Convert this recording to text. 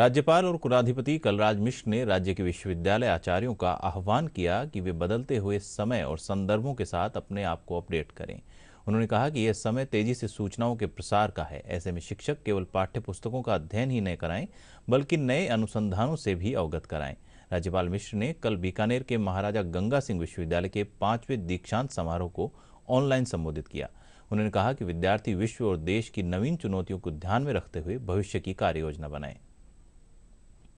राज्यपाल और कुलाधिपति कलराज मिश्र ने राज्य के विश्वविद्यालय आचार्यों का आह्वान किया कि वे बदलते हुए समय और संदर्भों के साथ अपने आप को अपडेट करें। उन्होंने कहा कि यह समय तेज़ी से सूचनाओं के प्रसार का है। ऐसे में शिक्षक केवल पाठ्य पुस्तकों का अध्ययन ही नहीं कराएँ, बल्कि नए अनुसंधानों से भी अवगत कराएँ। राज्यपाल मिश्र ने कल बीकानेर के महाराजा गंगा सिंह विश्वविद्यालय के पाँचवें दीक्षांत समारोह को ऑनलाइन संबोधित किया। उन्होंने कहा कि विद्यार्थी विश्व और देश की नवीन चुनौतियों को ध्यान में रखते हुए भविष्य की कार्य योजना बनाएँ।